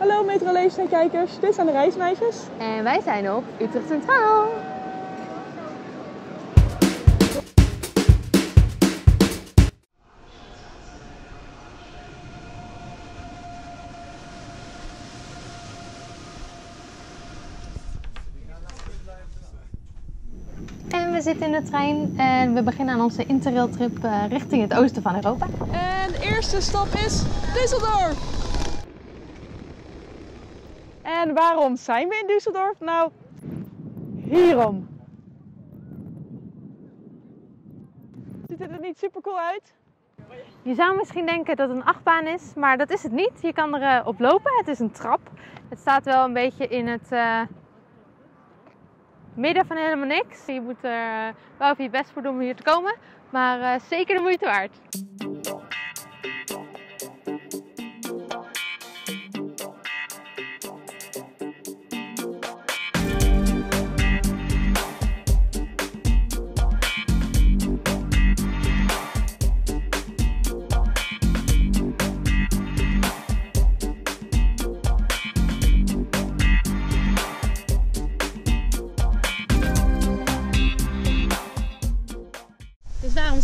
Hallo en kijkers, dit zijn de reismeisjes. En wij zijn op Utrecht Centraal. En we zitten in de trein en we beginnen aan onze interrailtrip eh, richting het oosten van Europa. En de eerste stap is Düsseldorf. En waarom zijn we in Düsseldorf? Nou, hierom. Ziet het er niet super cool uit? Je zou misschien denken dat het een achtbaan is, maar dat is het niet. Je kan erop op lopen. Het is een trap. Het staat wel een beetje in het eh, midden van helemaal niks. Je moet er eh, wel even je best voor doen om hier te komen. Maar eh, zeker de moeite waard.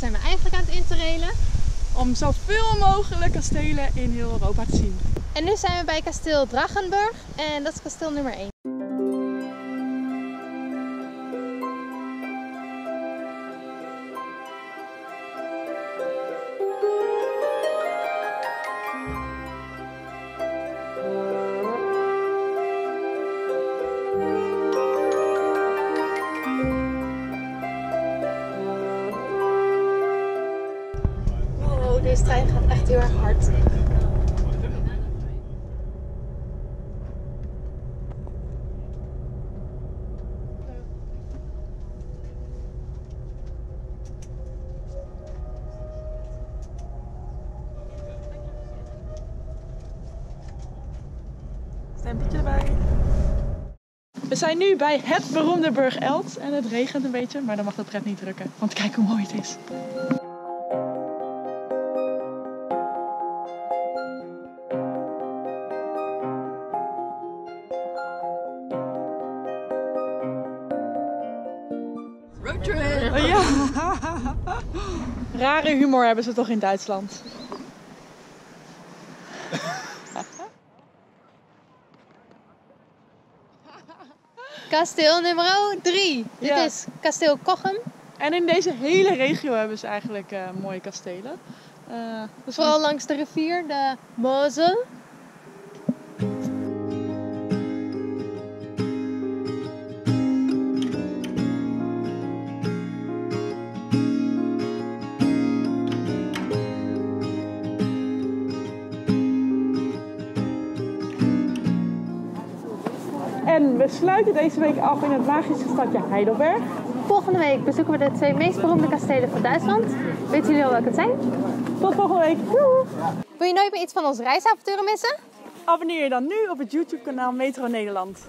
Daarom zijn we eigenlijk aan het interrailen. Om zoveel mogelijk kastelen in heel Europa te zien. En nu zijn we bij kasteel Drachenburg en dat is kasteel nummer 1. Wow, deze trein gaat echt heel erg hard. Stempeltje erbij. We zijn nu bij het beroemde Burg Elst en het regent een beetje, maar dan mag de pret niet drukken, want kijk hoe mooi het is. Roadtrip! Oh, ja. Rare humor hebben ze toch in Duitsland. Kasteel nummer 3. Dit Ja. is kasteel Kochem. En in deze hele regio hebben ze eigenlijk eh, mooie kastelen. Eh, wel Vooral langs de rivier, de Mosel. En we sluiten deze week af in het magische stadje Heidelberg. Volgende week bezoeken we de twee meest beroemde kastelen van Duitsland. Weten jullie al welke het zijn? Tot volgende week. Doei! Wil je nooit meer iets van onze reisavonturen missen? Abonneer je dan nu op het YouTube kanaal Metro Nederland.